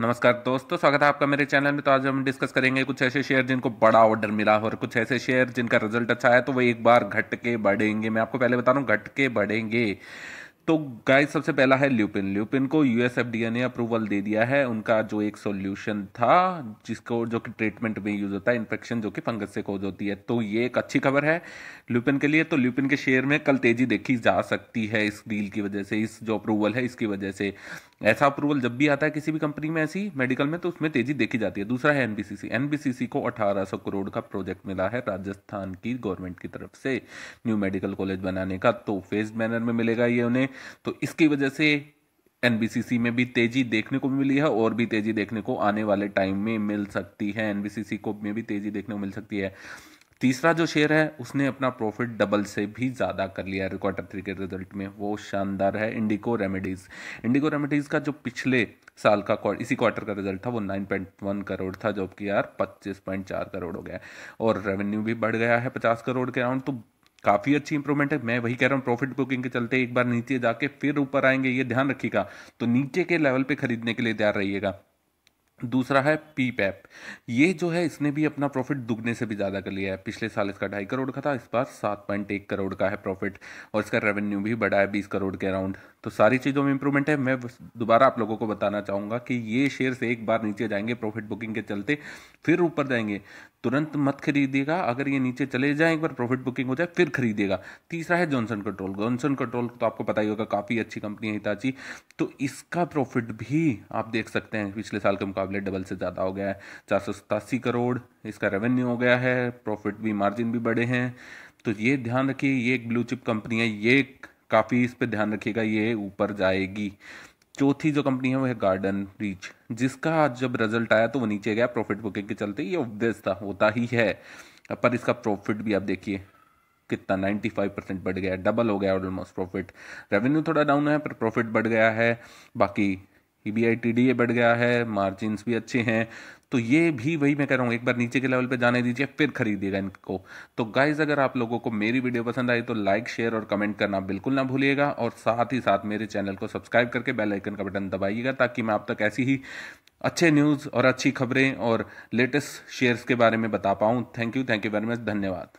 नमस्कार दोस्तों, स्वागत है आपका मेरे चैनल में। तो आज हम डिस्कस करेंगे कुछ ऐसे शेयर जिनको बड़ा ऑर्डर मिला और कुछ ऐसे शेयर जिनका रिज़ल्ट अच्छा है तो वो एक बार घट के बढ़ेंगे। मैं आपको पहले बता रहा हूँ घट के बढ़ेंगे। तो गाय सबसे पहला है ल्यूपिन ल्यूपिन को यूएस ने अप्रूवल दे दिया है. उनका जो एक सॉल्यूशन था, जिसको, जो कि ट्रीटमेंट में यूज़ होता है इन्फेक्शन जो कि फंगस से कोज होती है. तो ये एक अच्छी खबर है ल्यूपिन के लिए. तो ल्यूपिन के शेयर में कल तेज़ी देखी जा सकती है इस डील की वजह से, इस जो अप्रूवल है इसकी वजह से. ऐसा अप्रूवल जब भी आता है किसी भी कंपनी में ऐसी मेडिकल में तो उसमें तेज़ी देखी जाती है. दूसरा है एनबीसीसी एनबीसीसी को 1800 करोड़ का प्रोजेक्ट मिला है राजस्थान की गवर्नमेंट की तरफ़ से न्यू मेडिकल कॉलेज बनाने का. तो फ़ेज़ मैनर में मिलेगा ये उन्हें. तो इसकी वजह से एनबीसीसी में भी तेज़ी देखने को मिली है और भी तेज़ी देखने को आने वाले टाइम में मिल सकती है। एनबीसीसी को में भी तेज़ी देखने को मिल सकती है। तीसरा जो शेयर है, उसने अपना प्रॉफिट डबल से भी ज़्यादा कर लिया है। क्वार्टर थ्री के रिज़ल्ट में वो शानदार है इंडिको रेमेडीज़ इंडिको रेमेडीज़ का जो पिछले साल का इसी क्वार्टर का रिज़ल्ट था, वो 9.1 करोड़ था जो कि यार 25.4 करोड़ हो गया और रेवेन्यू भी बढ़ गया है 50 करोड़ के अराउंड तो काफ़ी अच्छी इंप्रूवमेंट है। मैं वही कह रहा हूँ प्रॉफिट बुकिंग के चलते एक बार नीचे जाके फिर ऊपर आएँगे, ये ध्यान रखिएगा। तो नीचे के लेवल पे खरीदने के लिए तैयार रहिएगा। दूसरा है पी पैप ये जो है, इसने भी अपना प्रॉफिट दुगने से भी ज़्यादा कर लिया है। पिछले साल इसका ढाई करोड़ का था, इस बार सात पॉइंट एक करोड़ का है प्रॉफिट और इसका रेवेन्यू भी बढ़ा है बीस करोड़ के अराउंड तो सारी चीज़ों में इंप्रूवमेंट है। मैं दोबारा आप लोगों को बताना चाहूँगा कि ये शेयर से एक बार नीचे जाएँगे प्रॉफिट बुकिंग के चलते, फिर ऊपर जाएँगे। तुरंत मत खरीदिएगा। अगर ये नीचे चले जाए, एक बार प्रॉफिट बुकिंग हो जाए, फिर खरीदिएगा। तीसरा है जॉनसन कंट्रोल जॉनसन कंट्रोल तो आपको पता ही होगा, काफ़ी अच्छी कंपनी है हिताची तो इसका प्रॉफिट भी आप देख सकते हैं। पिछले साल के मुकाबले डबल से ज़्यादा हो गया है। चार सौ सतासी करोड़ इसका रेवेन्यू हो गया है। प्रॉफिट भी मार्जिन भी बढ़े हैं। तो ये ध्यान रखिए, ये एक ब्लू चिप कंपनी है। ये काफ़ी इस पर ध्यान रखिएगा, ये ऊपर जाएगी। चौथी जो कंपनी है, वो है गार्डन रीच जिसका जब रिज़ल्ट आया तो वो नीचे गया प्रॉफिट बुकिंग के चलते। ये ऑब्वियस था, होता ही है। पर इसका प्रॉफिट भी आप देखिए, कितना 95 परसेंट बढ़ गया डबल हो गया ऑलमोस्ट प्रॉफिट रेवेन्यू थोड़ा डाउन है, पर प्रॉफिट बढ़ गया है। बाकी E B I T D A बढ़ गया है मार्जिन भी अच्छे हैं। तो ये भी वही मैं कह रहा हूँ, एक बार नीचे के लेवल पे जाने दीजिए, फिर खरीदिएगा इनको। तो गाइज़ अगर आप लोगों को मेरी वीडियो पसंद आई तो लाइक शेयर और कमेंट करना बिल्कुल ना भूलिएगा और साथ ही साथ मेरे चैनल को सब्सक्राइब करके बेल आइकन का बटन दबाइएगा ताकि मैं आप तक ऐसी ही अच्छे न्यूज़ और अच्छी खबरें और लेटेस्ट शेयर्स के बारे में बता पाऊँ। Thank you thank you very much धन्यवाद।